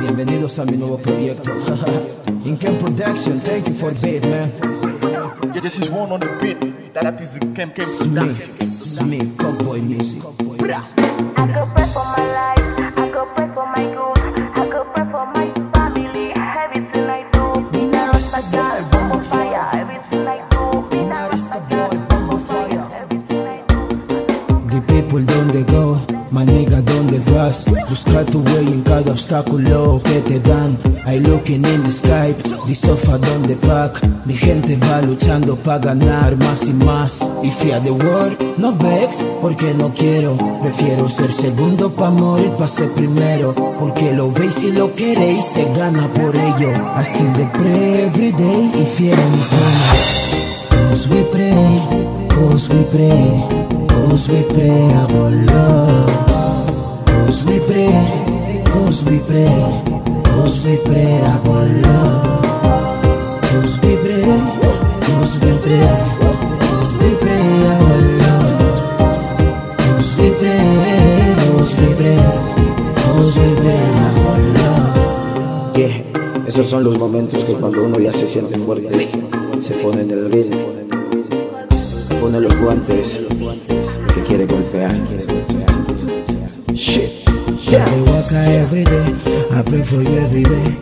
Bienvenidos a mi nuevo proyecto. Inkem Production, thank you for the beat, man. Yeah, this is one on the beat. That is the Kem Kem Smith, production. Smith, Cowboy Music. Bra. I go pray for my life, I go pray for my goals, I go pray for my family. Everything I do, me not rest my God, I'm on fire. Everything I do, me not rest my God, I'm on fire. Everything I do. The people go, my donde vas Buscar tu way en cada obstáculo que te dan I looking in the sky, the sofa donde pack Mi gente va luchando pa' ganar más y más. Y fear the world, no vex, porque no quiero. Prefiero ser segundo pa' morir, pa' ser primero. Porque lo veis y lo queréis, se gana por ello. Still the pray every day y fiero mis manos Cause we pray, cause we pray, cause we pray our love. Cause we pray, cause we pray, cause we pray our love. Cause we pray, cause we pray, we pray esos son los momentos que cuando uno ya se siente fuerte, se pone en el ritmo, pone los guantes, que quiere golpear. Shit. Yeah. I out every day, I pray for you every day.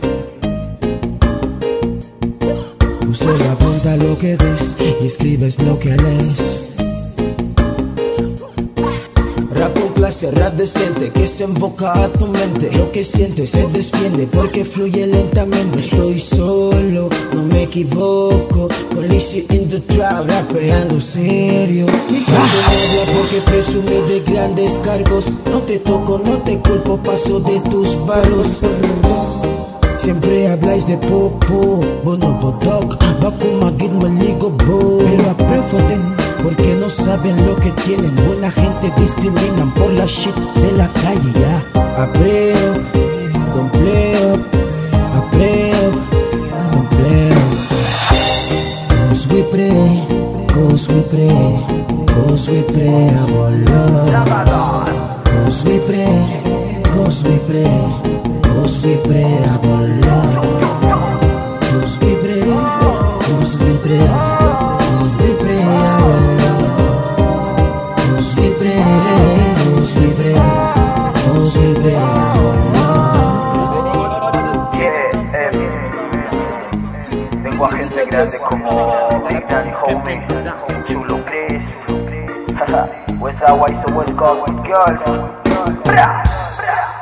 Tú solo apunta lo que ves y escribes lo que lees. Rap decente que se enfoca a tu mente. Lo que sientes se despiende porque fluye lentamente. Estoy solo, no me equivoco. Lizzy in the trap, rapeando serio. Mi porque presume de grandes cargos. No te toco, no te culpo, paso de tus varos. Siempre habláis de popo, bono bodoc, bakuma git maligo bo. Pero apréfoten, porque no saben lo que tienen. Buena gente discriminan por la shit de la calle, ya. Apreo, up, apreo, up. Cause we pray, cause we pray, cause we pray our love. Cause we pray, cause we pray, we pray our love. Grande como Big Daddy Homie, Chulo Chris, West Hawaii, West Coast Girls, Bra, bra.